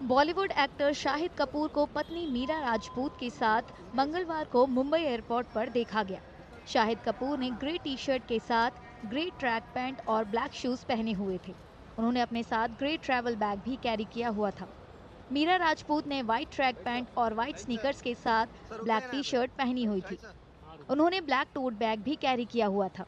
Bollywood actor Shahid Kapoor को पत्नी मीरा राजपूत के साथ मंगलवार को मुंबई एयरपोर्ट पर देखा गया। शाहिद कपूर ने ग्रे टी शर्ट के साथ ग्रे ट्रैक पैंट और ब्लैक शूज़ पहने हुए थे। उन्होंने अपने साथ ग्रे ट्रैवल बैग भी कैरी किया हुआ था। मीरा राजपूत ने व्हाइट ट्रैक पैंट और व्हाइट स्नीकर्स के साथ ब्लैक टी शर्ट पहनी हुई थी। उन्होंने ब्लैक टोट बैग भी कैरी किया हुआ था।